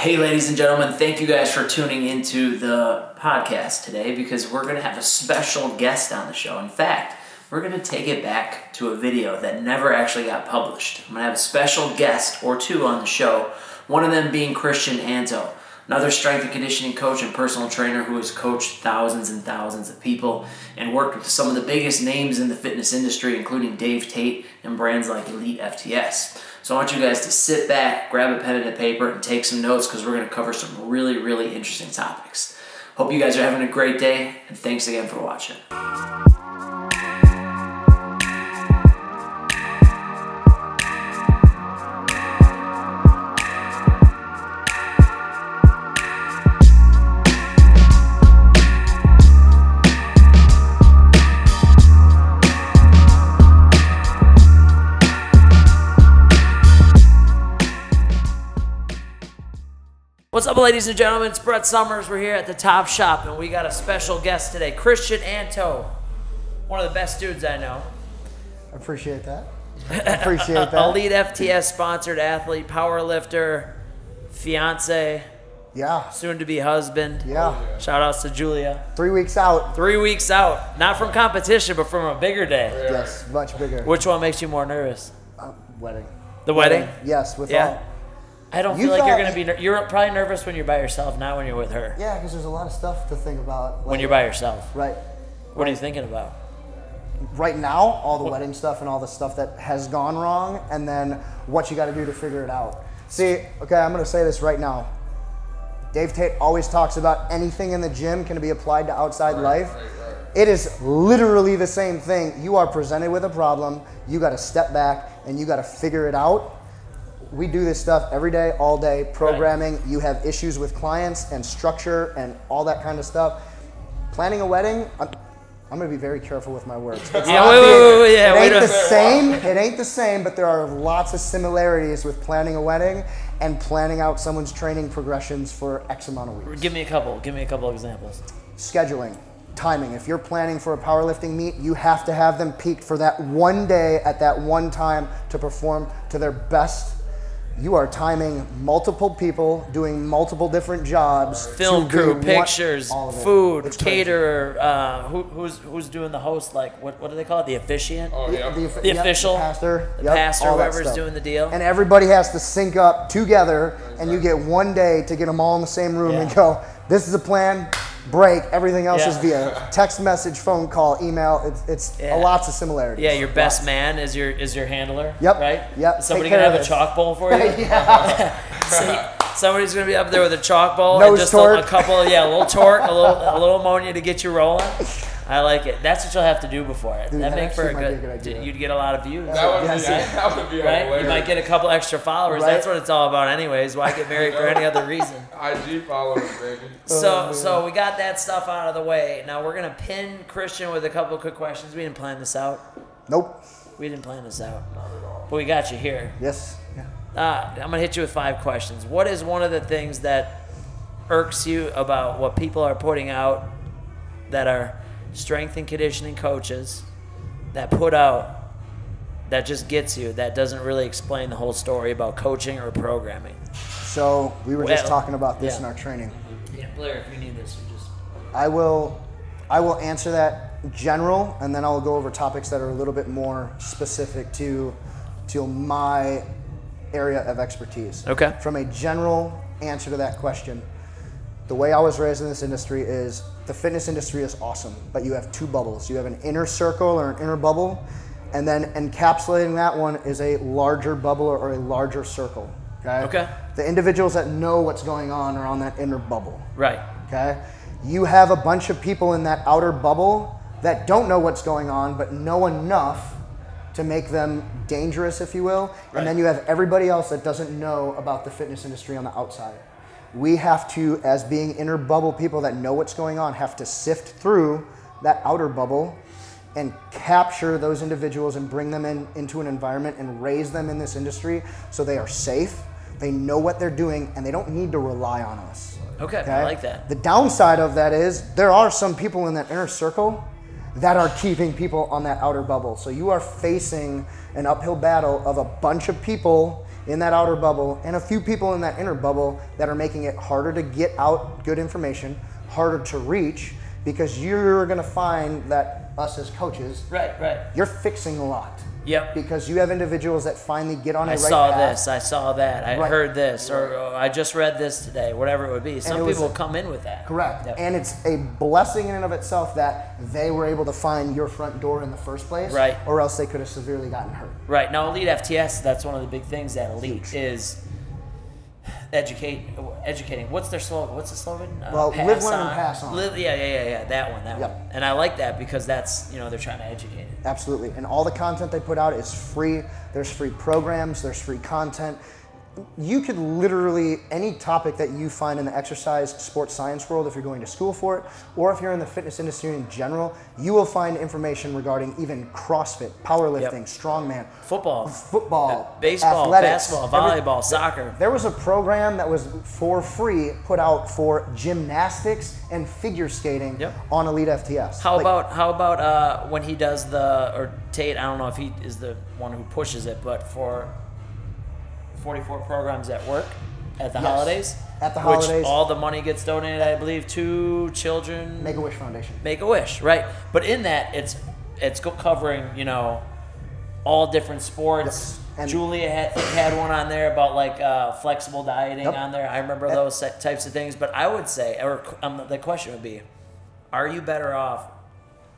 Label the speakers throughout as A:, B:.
A: Hey, ladies and gentlemen, thank you guys for tuning into the podcast today because we're going to have a special guest on the show. In fact, we're going to take it back to a video that never actually got published. I'm going to have a special guest or two on the show, one of them being Christian Anto, another strength and conditioning coach and personal trainer who has coached thousands and thousands of people and worked with some of the biggest names in the fitness industry, including Dave Tate and brands like Elite FTS. So I want you guys to sit back, grab a pen and a paper, and take some notes because we're going to cover some really, really interesting topics. Hope you guys are having a great day, and thanks again for watching. Ladies and gentlemen? It's Brett Summers. We're here at the Top Shop, and we got a special guest today, Christian Anto, one of the best dudes I know.
B: I appreciate that. I appreciate that.
A: Elite FTS sponsored athlete, power lifter, fiance,
B: Yeah.
A: soon to be husband.
B: Yeah.
A: Shout outs to Julia.
B: Three weeks out.
A: Three weeks out, not from competition, but from a bigger day.
B: Yes, much bigger.
A: Which one makes you more nervous?
B: Uh, wedding.
A: The wedding?
B: Yes, with
A: Yeah.
B: all.
A: I don't
B: You
A: feel like you're gonna be. Ner- you're probably nervous when you're by yourself, not when you're with her.
B: Yeah, because there's a lot of stuff to think about.
A: When you're by yourself,
B: Right.
A: what are you thinking about?
B: Right now, all the wedding stuff and all the stuff that has gone wrong, and then what you got to do to figure it out. See, okay, I'm going to say this right now. Dave Tate always talks about anything in the gym can be applied to outside life. It is literally the same thing. You are presented with a problem, you got to step back and you got to figure it out. We do this stuff every day, all day, programming. You have issues with clients and structure and all that kind of stuff. Planning a wedding, I'm, I'm going to be very careful with my words. It's
A: Yeah,
B: not
A: wait,
B: the-
A: wait, wait, yeah,
B: it ain't the same. It ain't the same, but there are lots of similarities with planning a wedding and planning out someone's training progressions for X amount of weeks.
A: Give me a couple. Give me a couple examples.
B: Scheduling, timing. If you're planning for a powerlifting meet, you have to have them peaked for that one day at that one time to perform to their best. You are timing multiple people doing multiple different jobs.
A: Film crew,
B: do one-
A: pictures,
B: it.
A: food,
B: It's
A: caterer. Uh, who, who's who's doing the host? Like what what do they call it? The officiant,
C: Oh, yeah.
B: The,
A: the
B: yep,
A: official,
B: pastor,
A: the
B: yep,
A: pastor,
B: all
A: whoever's
B: stuff.
A: doing the deal.
B: and everybody has to sync up together and you get one day to get them all in the same room and go this is a plan break everything else is via text message phone call email it's, it's
A: Yeah.
B: a lots of similarities
A: yeah, your best
B: Lots.
A: man is your is your handler.
B: Yep,
A: Right.
B: yep,
A: Is Somebody gonna have a chalk bowl for you.
B: yeah
A: So- somebody's gonna be up there with a chalk bowl and just a, a couple, yeah, a little torque, a little a little ammonia to get you rolling. I like it. That's what you'll have to do before it.
B: Dude,
A: that
B: that
A: make for a good.
B: good idea.
A: You'd get a lot of views.
C: That would
B: Yes,
C: be
B: yeah.
C: that would be
A: Right?
C: hilarious.
A: You might get a couple extra followers.
B: Right.
A: That's what it's all about, anyways. Why get married for any other reason?
C: IG followers, baby.
A: So, so we got that stuff out of the way. Now we're gonna pin Christian with a couple of quick questions. We didn't plan this out.
B: nope
A: We didn't plan this out, Not at all. but we got you here.
B: yes yeah.
A: Uh, I'm gonna hit you with five questions. What is one of the things that irks you about what people are putting out that are strength and conditioning coaches that put out that just gets you that doesn't really explain the whole story about coaching or programming?
B: so we were just talking about this
A: yeah.
B: in our training
A: Yeah, Blair, if you need this, you just
B: I will I will answer that general and then I'll go over topics that are a little bit more specific to to my area of expertise.
A: Okay.
B: From a general answer to that question, the way I was raised in this industry is the fitness industry is awesome, but you have two bubbles. You have an inner circle or an inner bubble, and then encapsulating that one is a larger bubble or a larger circle. Okay.
A: Okay.
B: The individuals that know what's going on are on that inner bubble.
A: right.
B: Okay? You have a bunch of people in that outer bubble that don't know what's going on, but know enough to make them dangerous, if you will.
A: Right.
B: And then you have everybody else that doesn't know about the fitness industry on the outside. We have to, as being inner bubble people that know what's going on, have to sift through that outer bubble and capture those individuals and bring them in into an environment and raise them in this industry so they are safe, they know what they're doing, and they don't need to rely on us.
A: Okay, I like that.
B: The downside of that is there are some people in that inner circle that are keeping people on that outer bubble. So you are facing an uphill battle of a bunch of people in that outer bubble and a few people in that inner bubble that are making it harder to get out good information, harder to reach, because you're going to find that us as coaches,
A: Right, right.
B: you're fixing a lot.
A: Yep.
B: Because you have individuals that finally get on a
A: I
B: right
A: saw
B: path.
A: this. I saw that. I
B: Right.
A: heard this, or, I just read this today. Whatever it would be. Some people
B: a-
A: come in with that.
B: Correct.
A: Yep.
B: And it's a blessing in and of itself that they were able to find your front door in the first place.
A: Right.
B: Or else they could have severely gotten hurt.
A: Right now, elite FTS. That's one of the big things that elite is educate, educating. What's their slogan? What's the slogan? Uh,
B: Well, live, learn, and pass on.
A: Live, yeah, yeah, yeah, yeah. That one, that
B: Yep.
A: one. And I like that because that's you know they're trying to educate it.
B: Absolutely. And all the content they put out is free. There's free programs, there's free content. You could literally, any topic that you find in the exercise sports science world, if you're going to school for it, or if you're in the fitness industry in general, you will find information regarding even CrossFit, powerlifting, strongman,
A: Football,
B: football,
A: baseball,
B: athletics,
A: basketball,
B: every-
A: volleyball, soccer.
B: There was a program that was for free put out for gymnastics and figure skating
A: Yep.
B: on Elite FTS.
A: How
B: Like,
A: about how about uh, when he does the or Tate? I don't know if he is the one who pushes it, but for 44 programs at work at the
B: Yes.
A: holidays,
B: At the
A: which
B: holidays.
A: all the money gets donated, I believe, to children.
B: Make a Wish Foundation?
A: Make a wish, right? But in that, it's it's covering you know all different sports.
B: Yes. And-
A: Julia had, had one on there about like uh, flexible dieting
B: Yep.
A: on there. I remember those types of things. But I would say, or um, the question would be, are you better off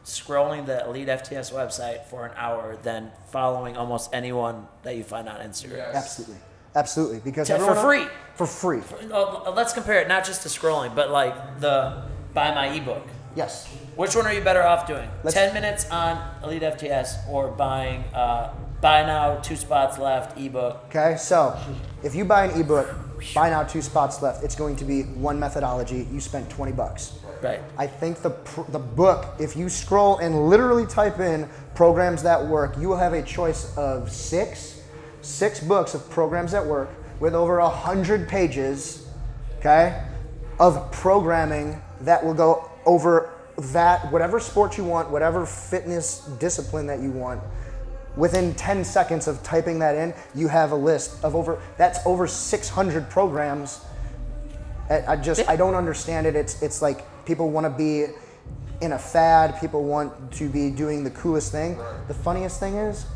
A: scrolling the Elite FTS website for an hour than following almost anyone that you find on Instagram?
C: Yes.
B: Absolutely. Absolutely. Because
A: For
B: everyone
A: free.
B: For free.
A: Uh, Let's compare it not just to scrolling, but like the buy my ebook.
B: Yes.
A: Which one are you better off doing?
B: Let's-
A: 10 minutes on Elite FTS or buying uh, buy now, two spots left ebook?
B: Okay. So if you buy an ebook, buy now two spots left. It's going to be one methodology. You spent 20 bucks.
A: Right.
B: I think the the book, if you scroll and literally type in programs that work, you will have a choice of six, six books of programs that work with over a hundred pages, okay, of programming that will go over that whatever sport you want, whatever fitness discipline that you want. Within 10 seconds of typing that in, you have a list of over that's over 600 programs I, I just I don't understand it. It's it's like people want to be in a fad. People want to be doing the coolest thing. The funniest thing is,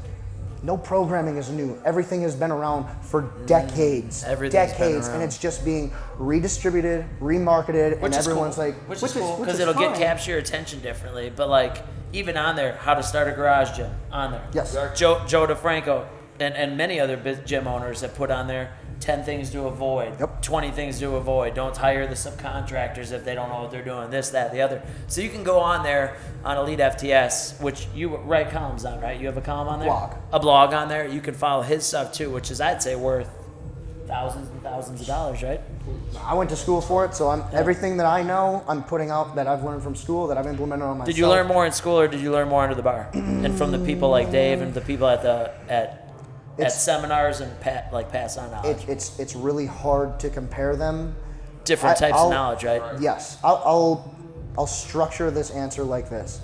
B: no programming is new. Everything has been around for decades,
A: Mm.
B: Decades, and it's just being redistributed, remarketed, and
A: Which is
B: everyone's
A: cool.
B: like,
A: which,
B: which
A: is cool because it'll get capture your attention differently. But like even on there, how to start a garage gym on there.
B: Yes.
A: Joe Joe DeFranco and, and many other gym owners have put on there 10 things to avoid,
B: Yep.
A: 20 things to avoid. Don't hire the subcontractors if they don't know what they're doing, this, that, the other. So you can go on there on Elite FTS, which you write columns on, right? You have a column on there?
B: Blog.
A: A blog on there. You can follow his stuff too, which is, I'd say, worth thousands and thousands of dollars, right?
B: I went to school for it, so I'm everything that I know, I'm putting out that I've learned from school that I've implemented on myself.
A: Did you learn more in school or did you learn more under the bar? and from the people like Dave and the people at the at at seminars and pat, like pass on knowledge.
B: It, it's it's really hard to compare them.
A: Different
B: I-
A: types
B: I'll-
A: of knowledge, right?
B: Yes, I'll, I'll I'll structure this answer like this.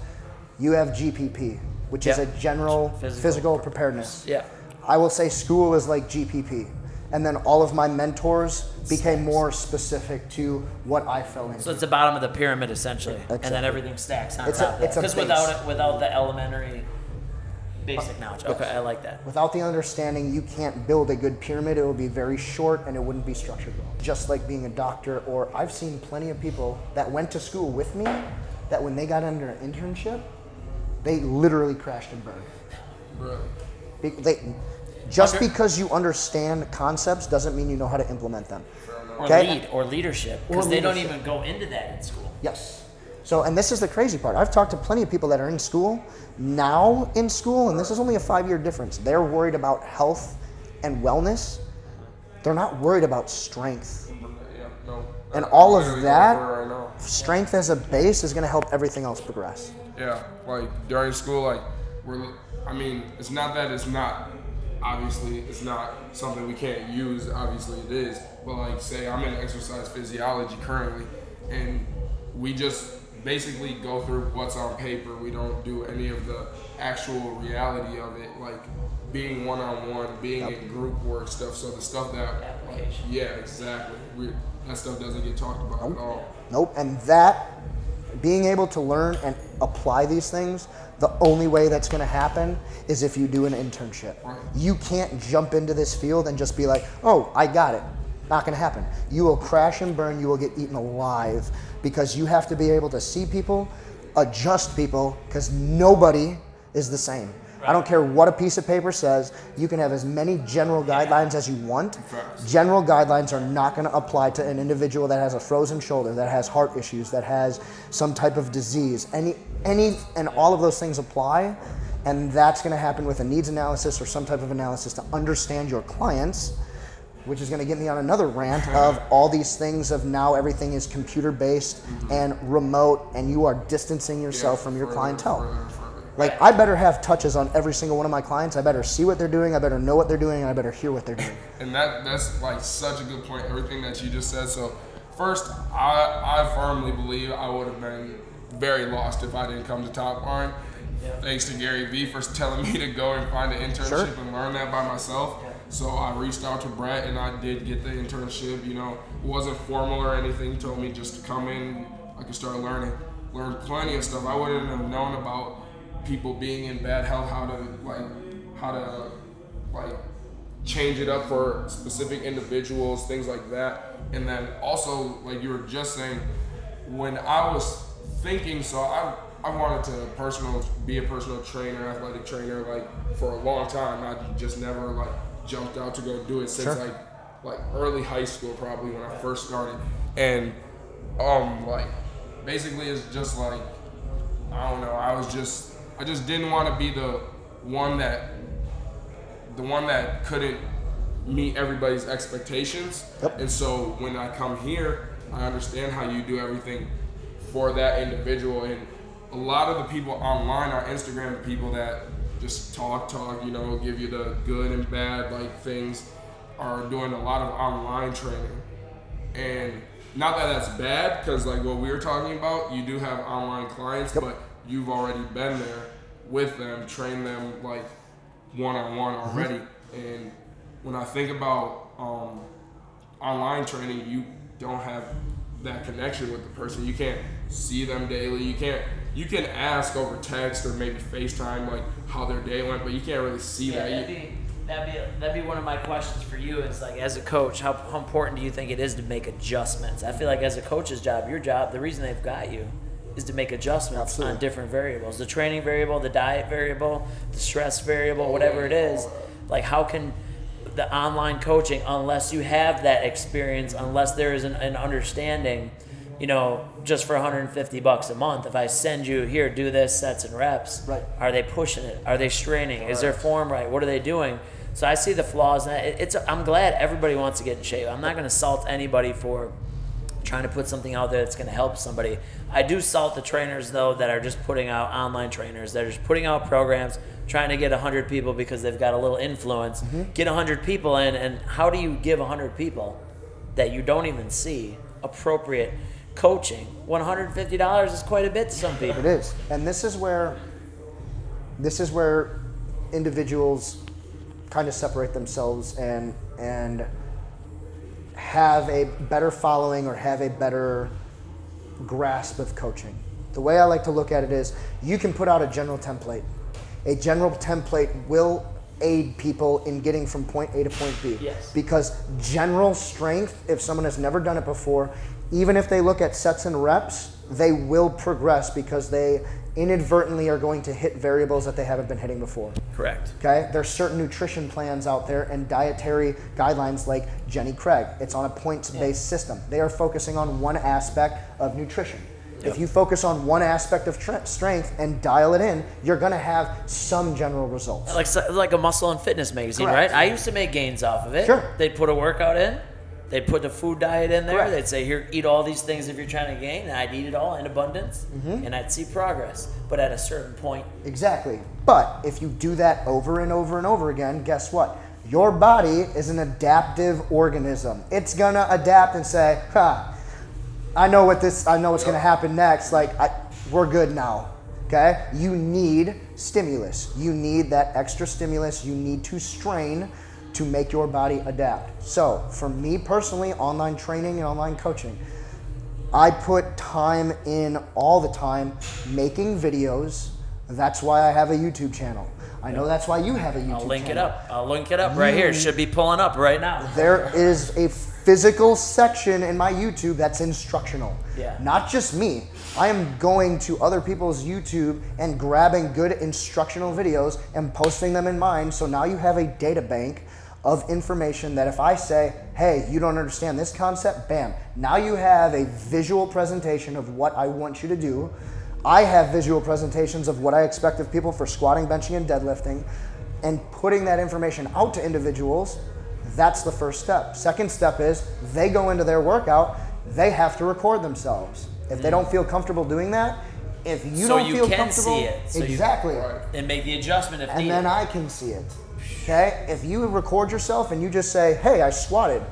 B: You have GPP, which is a general
A: Physical.
B: physical, preparedness.
A: Yeah.
B: I will say school is like GPP, and then all of my mentors became more specific to what I fell into.
A: So it's the bottom of the pyramid essentially, and then everything stacks on
B: It's a-
A: top of
B: it's a
A: Because without it, without the elementary basic knowledge. Okay, I like that.
B: Without the understanding, you can't build a good pyramid. It would be very short and it wouldn't be structured well. Just like being a doctor, or I've seen plenty of people that went to school with me that when they got under an internship, they literally crashed and burned.
C: Bro.
B: Be- They, just
A: Under-
B: because you understand concepts doesn't mean you know how to implement them.
A: Or
B: Okay.
A: lead or leadership,
B: Or
A: because they don't even go into that in school.
B: Yes. So, and this is the crazy part. I've talked to plenty of people that are in school, now in school, and this is only a five year difference. They're worried about health and wellness. They're not worried about strength. And all of that-. Strength as a base is going to help everything else progress.
C: Yeah, like during school, like we're. I mean, it's not that it's not. Obviously, it's not something we can't use. Obviously, it is. But like, say I'm in exercise physiology currently, and we just basically go through what's on paper. We don't do any of the actual reality of it. Like, being one on one, being in group work stuff. So the stuff that,
A: Application.
C: yeah, exactly. We, that stuff doesn't get talked about at all.
B: Nope. And that, being able to learn and apply these things, the only way that's going to happen is if you do an internship.
C: Right.
B: You can't jump into this field and just be like, oh, I got it. Not going to happen. You will crash and burn. You will get eaten alive because you have to be able to see people, adjust people, because nobody is the same. I don't care what a piece of paper says. You can have as many general guidelines as you want. General guidelines are not going to apply to an individual that has a frozen shoulder, that has heart issues, that has some type of disease. Any, any, and all of those things apply. And that's going to happen with a needs analysis or some type of analysis to understand your clients, which is going to get me on another rant of all these things of now everything is computer based mm-hmm. and remote, and you are distancing yourself
C: Yeah,
B: from your
C: further,
B: clientele.
C: further, further.
B: Like I better have touches on every single one of my clients. I better see what they're doing. I better know what they're doing, and I better hear what they're doing.
C: And that that's like such a good point. Everything that you just said. So first, I I firmly believe I would have been very lost if I didn't come to Top Line.
A: Yeah.
C: Thanks to Gary Vee for telling me to go and find an internship
B: Sure.
C: and learn that by myself. So I reached out to Brett and I did get the internship. You know, it wasn't formal or anything. He told me just to come in. I could start learning. Learned plenty of stuff. I wouldn't have known about people being in bad health, how to like, how to like change it up for specific individuals, things like that. And then also, like you were just saying, when I was thinking, so I I wanted to personal be a personal trainer, athletic trainer, like for a long time. I just never like jumped out to go do it since
B: Sure.
C: like like early high school, probably when I first started. And um like basically it's just like I don't know. I was just I just didn't want to be the one that the one that couldn't meet everybody's expectations.
B: Yep.
C: And so when I come here, I understand how you do everything for that individual. And a lot of the people online are Instagram the people that just talk, talk, you know, give you the good and bad like things, are doing a lot of online training. And not that that's bad, because like what we were talking about, you do have online clients, but you've already been there with them, trained them like one on one already. And when I think about um, online training, you don't have that connection with the person. You can't see them daily. You can't. You can ask over text or maybe FaceTime like how their day went, but you can't really see
A: Yeah,
C: that.
A: that'd be that'd be that'd be one of my questions for you. Is like as a coach, how, how important do you think it is to make adjustments? I feel like as a coach's job, your job, the reason they've got you, is to make adjustments
B: Absolutely.
A: on different variables: the training variable, the diet variable, the stress variable, whatever it is. Like how can the online coaching, unless you have that experience, unless there is an, an understanding, you know, just for 150 bucks a month, if I send you here, do this sets and reps,
B: Right.
A: are they pushing it? Are they straining? Is their form right? What are they doing? So I see the flaws that. It- It's I'm glad everybody wants to get in shape. I'm not going to salt anybody for trying to put something out there that's going to help somebody. I do salt the trainers though that are just putting out online trainers. They're just putting out programs, trying to get 100 people because they've got a little influence. Mm-hmm. Get 100 people in, and how do you give 100 people that you don't even see appropriate coaching? $150 is quite a bit to some people.
B: It is, and this is where this is where individuals kind of separate themselves and and have a better following or have a better grasp of coaching. The way I like to look at it is you can put out a general template. A general template will aid people in getting from point A to point B.
A: Yes.
B: Because general strength, if someone has never done it before, even if they look at sets and reps, they will progress because they inadvertently are going to hit variables that they haven't been hitting before.
A: Correct.
B: Okay, there's certain nutrition plans out there and dietary guidelines like Jenny Craig. It's on a points-based system. They are focusing on one aspect of nutrition. If you focus on one aspect of tre- strength and dial it in, you're going to have some general results.
A: Like like a muscle and fitness magazine,
B: Correct.
A: right? I used to make gains off of it.
B: Sure.
A: They'd put a workout in. They'd put the food diet in there.
B: Correct.
A: They'd say, "Here, eat all these things if you're trying to gain." And I'd eat it all in abundance,
B: Mm-hmm.
A: and I'd see progress. But at a certain point,
B: Exactly. But if you do that over and over and over again, guess what? Your body is an adaptive organism. It's gonna adapt and say, "Ha, I know what this. I know what's gonna happen next. Like, I, we're good now." Okay? You need stimulus. You need that extra stimulus. You need to strain to make your body adapt. So, for me personally, online training and online coaching, I put time in all the time making videos. That's why I have a YouTube channel. I know that's why you have a YouTube
A: I'll link
B: channel.
A: it up. I'll link it up right here. Should be pulling up right now.
B: There is a physical section in my YouTube that's instructional.
A: Yeah.
B: Not just me. I am going to other people's YouTube and grabbing good instructional videos and posting them in mine. So now you have a data bank of information that if I say, hey, you don't understand this concept, bam. Now you have a visual presentation of what I want you to do. I have visual presentations of what I expect of people for squatting, benching, and deadlifting, and putting that information out to individuals. That's the first step. Second step is they go into their workout, they have to record themselves. If they mm. don't feel comfortable doing that, if you
A: So
B: don't
A: you
B: feel
A: can
B: comfortable,
A: see it. You-
B: exactly.
A: And make the adjustment if
B: And
A: needed.
B: then I can see it. Okay? If you record yourself and you just say, hey, I squatted,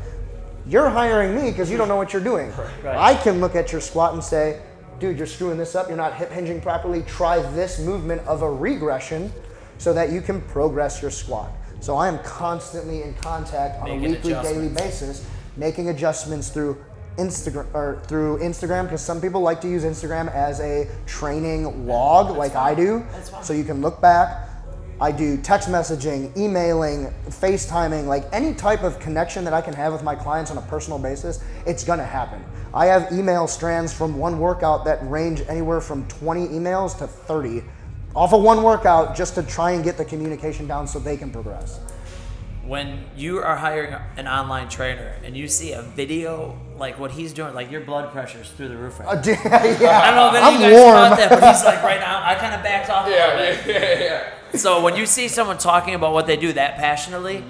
B: you're hiring me because you don't know what you're doing.
A: Right.
B: I can look at your squat and say, dude, you're screwing this up, you're not hip hinging properly. Try this movement of a regression so that you can progress your squat. So I am constantly in contact on
A: Making
B: a weekly, daily basis, making adjustments through Instagram or through Instagram because some people like to use Instagram as a training log, like I do. So you can look back. I do text messaging, emailing, FaceTiming, like any type of connection that I can have with my clients on a personal basis, it's gonna happen. I have email strands from one workout that range anywhere from 20 emails to 30 off of one workout just to try and get the communication down so they can progress.
A: when you are hiring an online trainer and you see a video like what he's doing, like your blood pressure's through the roof right now.
B: Uh, yeah,
A: I don't know if any
B: I'm
A: of you guys
B: warm.
A: caught that, but he's like right now. I kind of backed off a
C: Yeah,
A: bit.
C: yeah, yeah, yeah.
A: So when you see someone talking about what they do that passionately,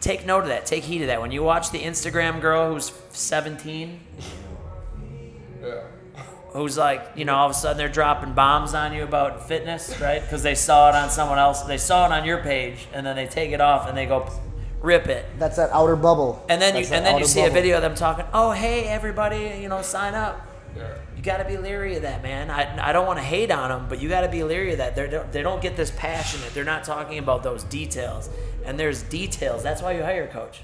A: take note of that. Take heed of that. When you watch the Instagram girl who's 17,
C: yeah.
A: who's like, you know, all of a sudden they're dropping bombs on you about fitness, right? Because they saw it on someone else. They saw it on your page, and then they take it off and they go rip it.
B: That's that outer bubble.
A: And then you
B: That's that
A: and then you
B: outer
A: see a video of them talking. Oh, hey everybody, you know, sign up.
C: yeah.
A: You got to be leery of that, man. I, I don't want to hate on them, but you got to be leery of that. They're, they don't get this passionate. They're not talking about those details. And there's details. That's why you hire a coach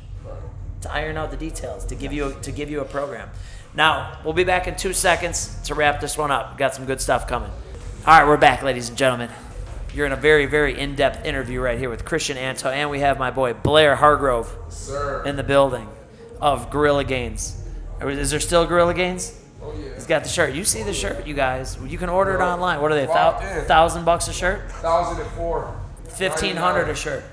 A: to iron out the details, to give you to give you a program. Now we'll be back in two seconds to wrap this one up. Got some good stuff coming. All right, we're back, ladies and gentlemen. You're in a very very in-depth interview right here with Christian Anto, and we have my boy Blair Hargrove
C: Sir.
A: in the building of Gorilla Gains. Is there still Gorilla Gains?
C: Oh, yeah.
A: He's got the shirt. You see the shirt, you guys. You can order it online. What are they?
C: walk
A: Thou- thousand bucks a shirt?
C: 1004.
A: Fifteen hundred a shirt.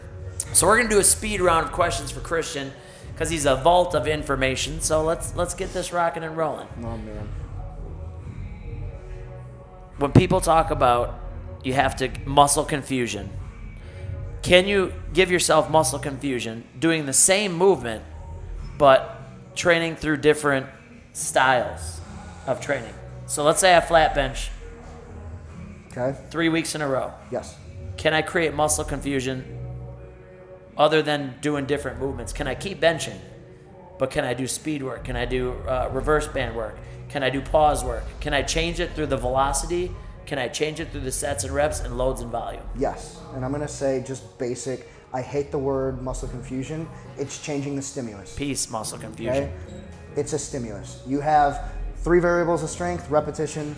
A: So we're gonna do a speed round of questions for Christian because he's a vault of information. So let's let's get this rocking and rolling.
B: Oh man.
A: When people talk about you have to muscle confusion, can you give yourself muscle confusion doing the same movement but training through different styles of training? So let's say I flat bench
B: Okay.
A: three weeks in a row.
B: Yes.
A: Can I create muscle confusion other than doing different movements? Can I keep benching, but can I do speed work? Can I do uh, reverse band work? Can I do pause work? Can I change it through the velocity? Can I change it through the sets and reps and loads and volume?
B: Yes. And I'm gonna say just basic. I hate the word muscle confusion. It's changing the stimulus.
A: Peace, muscle confusion.
B: Okay? It's a stimulus. You have three variables of strength, repetition,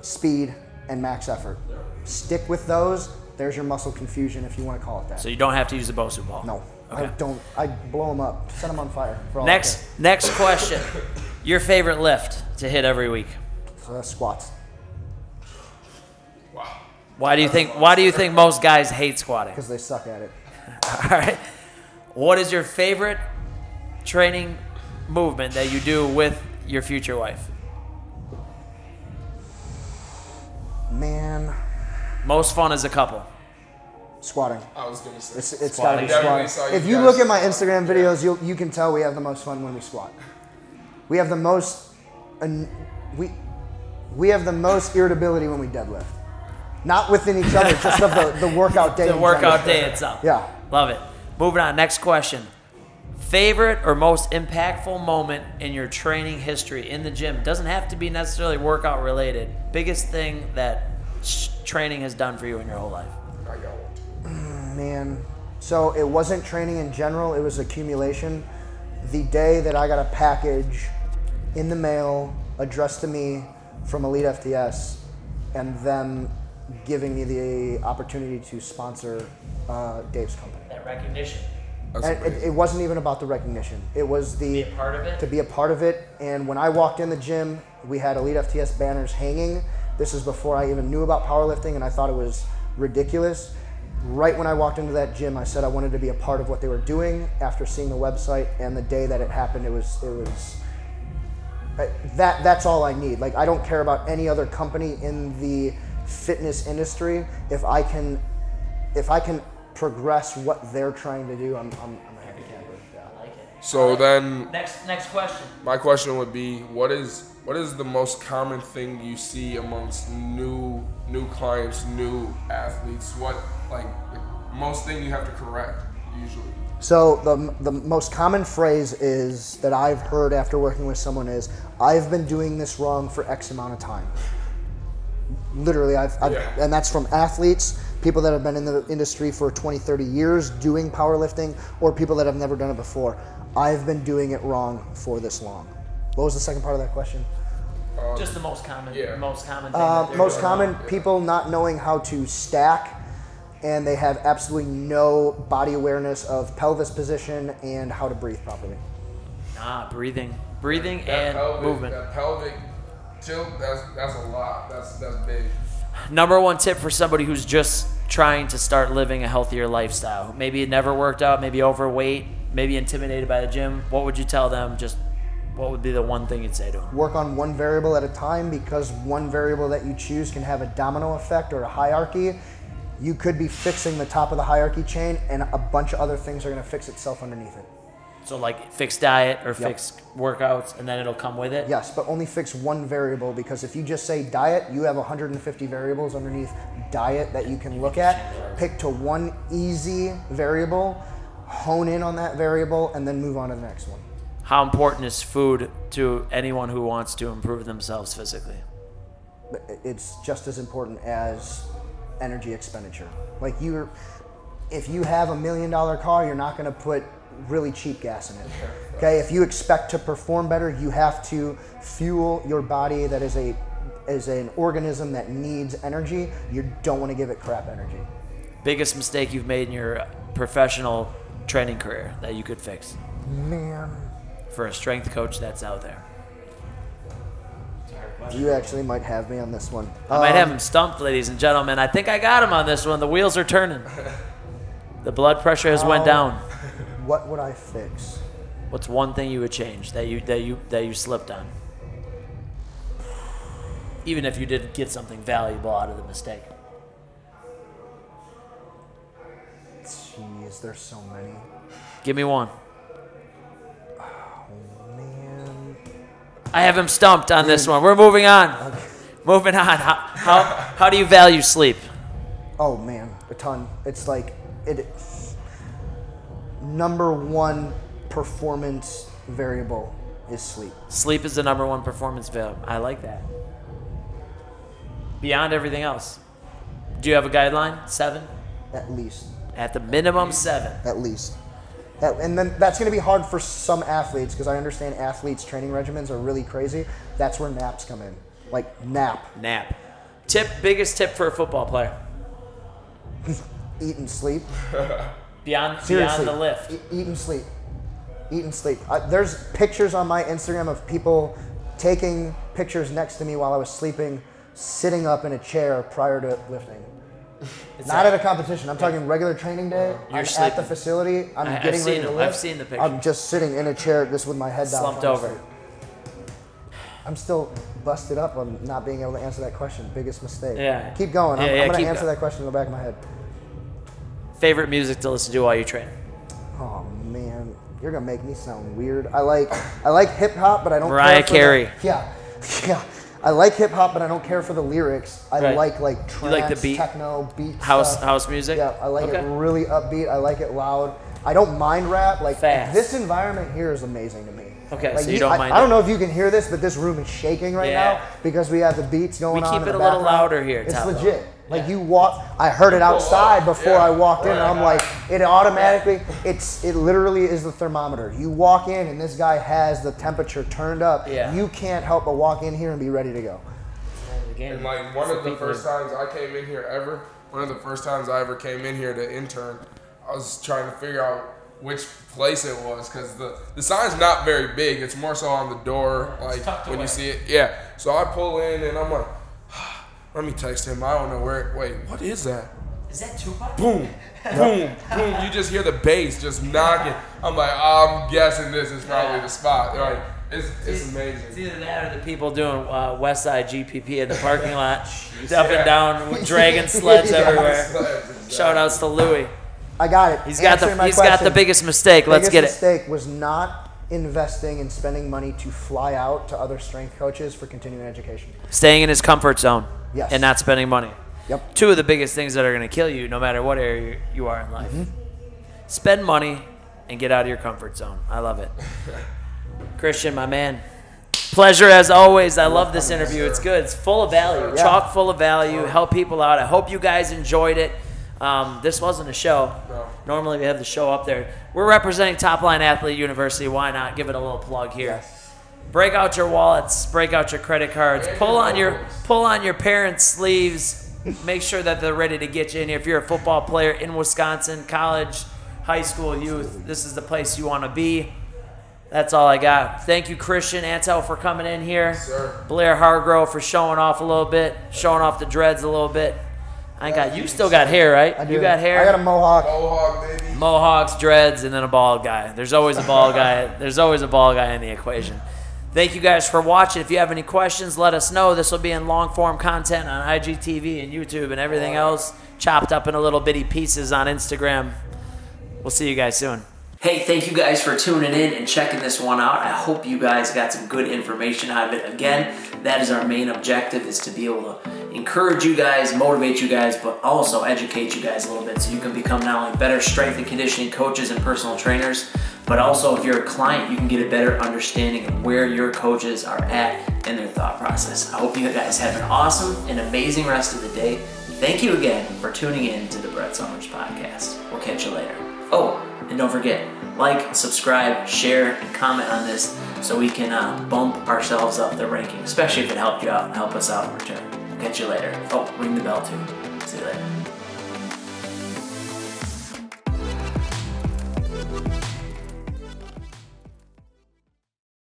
B: speed, and max effort. Stick with those. There's your muscle confusion if you want to call it that.
A: So you don't have to use a Bosu ball.
B: no,
A: Okay.
B: I don't. I blow them up, set them on fire. For all
A: Next, next question. Your favorite lift to hit every week?
B: Uh, squats.
C: Wow.
A: Why do you think? Why do you think most guys hate squatting?
B: Because they suck at it.
A: All right. What is your favorite training movement that you do with your future wife? Most fun as a couple.
B: squatting.
C: I was going to say.
B: It's, it's
A: Squatting.
B: gotta be
C: Definitely
B: squatting.
C: saw
B: If
C: you
B: you
C: guys
B: look at my. Instagram videos, you you can tell we have the most fun when we squat. We have the most, an- we, we have the most irritability when we deadlift. Not within each other, just of the, the workout day.
A: The
B: in
A: workout
B: general.
A: day itself.
B: Yeah.
A: Love it. Moving on. Next question. Favorite or most impactful moment in your training history in the gym? Doesn't have to be necessarily workout related. Biggest thing that sh- training has done for you in your whole life?
C: I got one.
B: Man, so it wasn't training in general, it was accumulation. The day that I got a package in the mail addressed to me from Elite FTS and them giving me the opportunity to sponsor uh, Dave's company.
A: That recognition.
B: And it, it wasn't even about the recognition. It was the
A: Be a part of it?
B: to be a part of it. And when I walked in the gym, we had Elite FTS banners hanging. This is before I even knew about powerlifting, and I thought it was ridiculous. Right when I walked into that gym, I said I wanted to be a part of what they were doing. After seeing the website and the day that it happened, it was it was that that's all I need. Like I don't care about any other company in the fitness industry. If I can if I can progress what they're trying to do, I'm I'm, I'm a happy camper. Yeah.
A: I like it.
C: So then,
A: Next next question.
C: my question would be, what is what is the most common thing you see amongst new new clients, new athletes? What like most thing you have to correct usually?
B: So the the most common phrase is that I've heard after working with someone is I've been doing this wrong for X amount of time. Literally, I've, I've
C: Yeah.
B: and that's from athletes, people that have been in the industry for 20, 30 years doing powerlifting, or people that have never done it before. I've been doing it wrong for this long. What was the second part of that question?
A: Just the most common
C: yeah.
A: most common thing.
B: Uh,
A: that
B: most common
A: wrong.
B: people not knowing how to stack and they have absolutely no body awareness of pelvis position and how to breathe properly
A: Ah, breathing. Breathing
C: That
A: and
C: pelvic,
A: movement.
C: That pelvic tilt. That's that's a lot. That's that's big.
A: Number one tip for somebody who's just trying to start living a healthier lifestyle. Maybe it never worked out, maybe overweight, maybe intimidated by the gym. What would you tell them? Just what would be the one thing you'd say to them?
B: work on one variable at a time because one variable that you choose can have a domino effect or a hierarchy. You could be fixing the top of the hierarchy chain and a bunch of other things are going to fix itself underneath it.
A: So like fix diet or fix workouts and then it'll come with it?
B: yes but only fix one variable because if you just say diet you have 150 variables underneath diet that you can look at. Pick to one easy variable hone in on that variable and then move on to the next one
A: How important is food to anyone who wants to improve themselves physically?
B: it's just as important as energy expenditure. Like you, if you have a million dollar car, you're not going to put really cheap gas in it. Okay, if you expect to perform better, you have to fuel your body that is a is an organism that needs energy. You don't want to give it crap energy.
A: Biggest mistake you've made in your professional training career that you could fix
B: Man,
A: for a strength coach that's out there?
B: you actually might have me on this one.
A: I might
B: Um,
A: have him stumped, ladies and gentlemen. I think I got him on this one. The wheels are turning. The blood pressure has went
B: Oh.
A: down.
B: What would I fix?
A: What's one thing you would change that you that you that you slipped on? Even if you didn't get something valuable out of the mistake.
B: Jeez, there's so many.
A: Give me one. I have him stumped on this one. We're moving on. Moving on. How, how how do you value sleep?
B: Oh man, a ton. It's like it. Number one performance variable is sleep.
A: Sleep is the number one performance value. I like that. Beyond everything else. Do you have a guideline? Seven?
B: At least.
A: At the minimum, seven.
B: At least. That, and then that's going to be hard for some athletes because I understand athletes' training regimens are really crazy. That's where naps come in. Like nap,
A: Nap. Tip, biggest tip for a football player.
B: eat and sleep.
A: Beyond,
B: Seriously,
A: beyond the lift.
B: e- eat and sleep. Eat and sleep. Uh, there's pictures on my Instagram of people taking pictures next to me while I was sleeping, sitting up in a chair prior to lifting. Not at a competition. I'm talking regular training day.
A: You're
B: I'm at the facility. I'm
A: I- I've
B: getting
A: seen
B: ready to lift.
A: I've seen the picture.
B: I'm just sitting in a chair, just with my head down.
A: Slumped
B: trying
A: over.
B: I'm still busted up on not being able to answer that question. Biggest mistake.
A: Yeah.
B: Keep going. I'm,
A: Yeah, yeah,
B: I'm gonna answer
A: going.
B: that question in the back of my head.
A: Favorite music to listen to while you train?
B: Oh man, you're gonna make me sound weird. I like I like hip hop, but I don't.
A: Mariah
B: care for the-
A: Carey.
B: yeah, yeah. I like hip hop, but I don't care for the lyrics. I
A: Right.
B: like like
A: You
B: trance,
A: like the beat?
B: techno, beat
A: House
B: stuff.
A: house music?
B: Yeah, I like
A: Okay.
B: it really upbeat. I like it loud. I don't mind rap. Like
A: Fast.
B: this environment here is amazing to me.
A: Okay,
B: like,
A: so you don't
B: I,
A: mind
B: I don't know if you can hear this, but this room is shaking right
A: Yeah.
B: now because we have the beats going
A: We
B: on.
A: keep
B: in
A: it a little louder here,
B: It's legit. Like you walk, I heard it outside before
C: Yeah.
B: I walked in, and I'm like, it automatically, it's it literally is the thermometer. You walk in, and this guy has the temperature turned up.
A: Yeah.
B: You can't help but walk in here and be ready to go.
C: And like one of the first times I came in here ever, one of the first times I ever came in here to intern, I was trying to figure out which place it was because the the sign's not very big. It's more so on the door, like when
A: away.
C: you see it. Yeah. So I pull in and I'm like, let me text him. I don't know where. Wait, what is that?
A: Is that Tupac?
C: Boom, boom, boom. You just hear the bass just knocking. I'm like, I'm guessing this is probably the spot. Like, it's it's
A: It's
C: amazing.
A: either that or the people doing uh, Westside GPP in the parking lot, up
C: Yeah.
A: and down with dragon sleds
B: Yeah.
A: everywhere. Shout outs to Louie.
B: I got it.
A: He's got the
B: Answering my
A: he's got the biggest mistake. Let's
B: biggest
A: get it.
B: mistake was not investing and spending money to fly out to other strength coaches for continuing education.
A: Staying in his comfort zone
B: Yes.
A: and not spending money.
B: Yep.
A: Two of the biggest things that are going to kill you, no matter what area you are in life.
B: Mm-hmm.
A: Spend money and get out of your comfort zone. I love it. Christian, my man. Pleasure as always. I love this interview. It's good. It's full of value,
B: Yeah.
A: chock full of value. Help people out. I hope you guys enjoyed it. Um, this wasn't a show.
C: No.
A: Normally we have the show up there. We're representing Top Line Athlete University. Why not give it a little plug here? Break out your wallets. Break out your credit cards. Pull on your pull on your parents' sleeves. Make sure that they're ready to get you in here. If you're a football player in Wisconsin, college, high school, youth, this is the place you want to be. That's all I got. Thank you, Christian Antel, for coming in here.
C: Sir.
A: Blair Hargrove for showing off a little bit, showing off the dreads a little bit. I got you. Still got hair, right?
B: I do.
A: You got hair.
B: I got a mohawk.
C: Mohawk, baby.
A: Mohawks, dreads, and then a bald guy. There's always a bald guy. There's always a bald guy in the equation. Thank you guys for watching. If you have any questions, let us know. This will be in long form content on IGTV and YouTube and everything else, chopped up in a little bitty pieces on Instagram. We'll see you guys soon. Hey, thank you guys for tuning in and checking this one out. I hope you guys got some good information out of it. Again, that is our main objective is to be able to encourage you guys, motivate you guys, but also educate you guys a little bit so you can become not only better strength and conditioning coaches and personal trainers, but also if you're a client, you can get a better understanding of where your coaches are at in their thought process. I hope you guys have an awesome and amazing rest of the day. Thank you again for tuning in to the Brett Summers podcast. We'll catch you later. Oh, and don't forget, like, subscribe, share, and comment on this so we can uh, bump ourselves up the ranking, especially if it helped you out and help us out in return. Catch you later. Oh, ring the bell too. See you later.